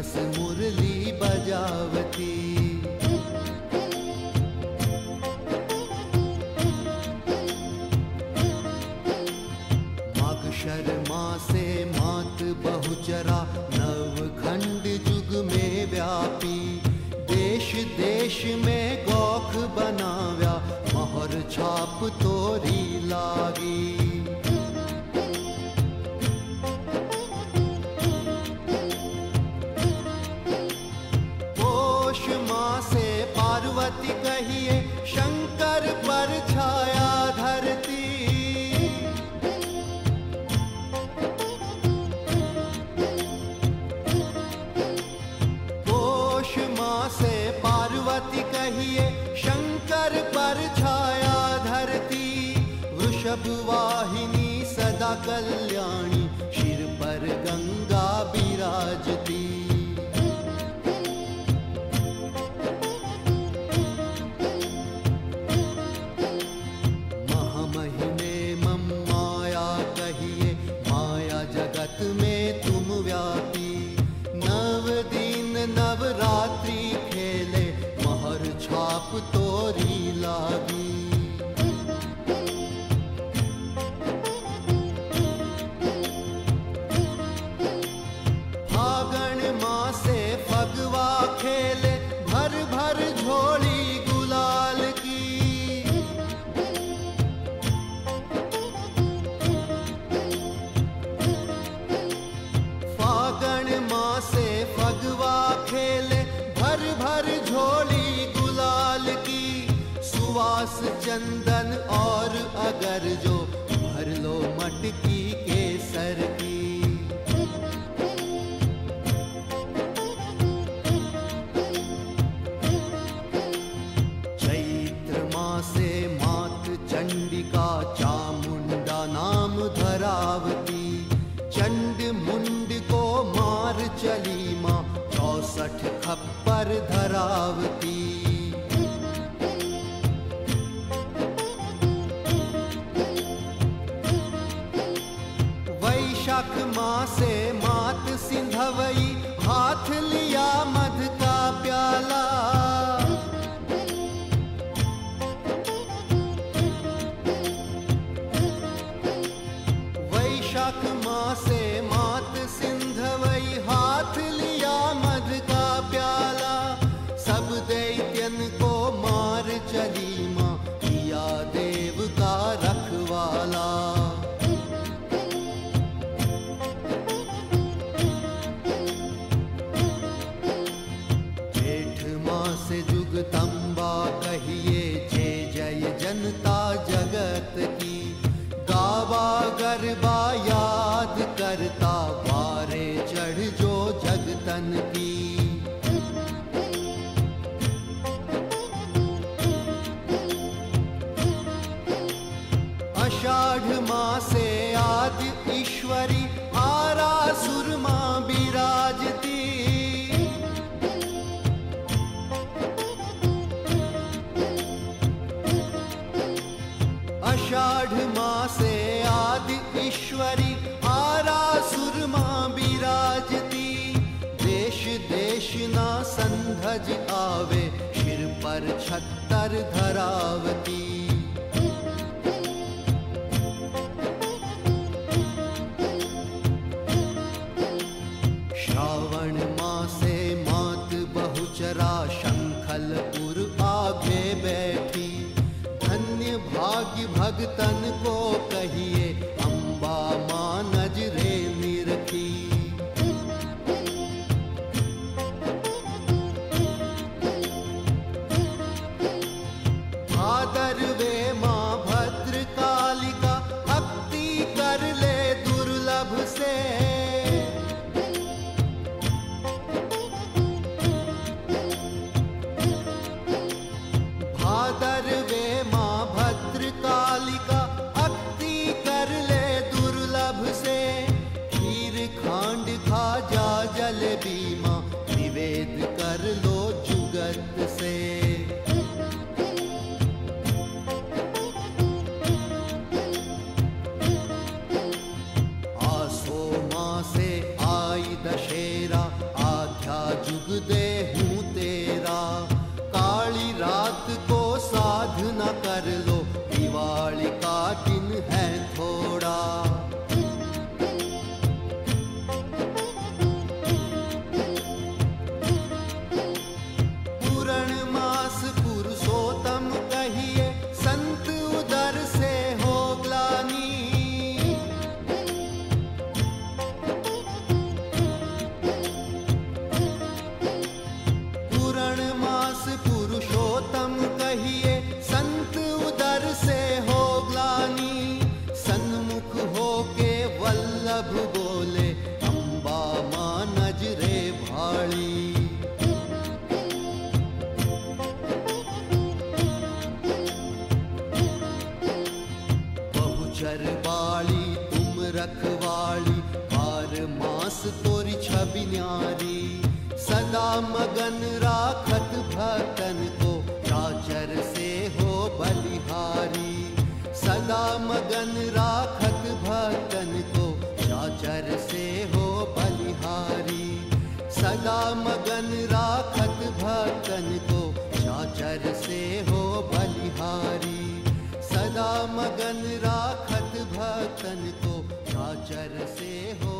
मधुरस मुरली बजावती। शर्मा से मात बहुचरा, नव खंड युग में व्यापी। देश देश में गौख बनाव्या, मोहर छाप तोरी लागी। कहिए, शंकर पर छाया धरती। पोष माँ से पार्वती कहिए, शंकर पर छाया धरती। वृषभ वाहिनी सदा कल्याणी शिर पर गंगा विराजती सुवास चंदन और अगर जो भर लो मटकी के सर वैशाख मासे मात मास जुगतम्बा कहिए, जे जय जनता जगत की। गावा गरबा याद करता, वारे चढ़ जो जगतन की। आषाढ़ मासे आदि ईश्वरी आषाढ़ मासे आदि ईश्वरी आरा सुरमा विराजती। देश देश ना संधज आवे, सिर पर छत्तर धरावती। लगन राखत भक्तन तो को चाचर से हो बलिहारी। सदा मगन राखत भक्तन तो को चाचर से हो बलिहारी। सदा मगन राखत भक्तन तो को चाचर से हो बलिहारी। सदा मगन राखत भक्तन को चाचर से हो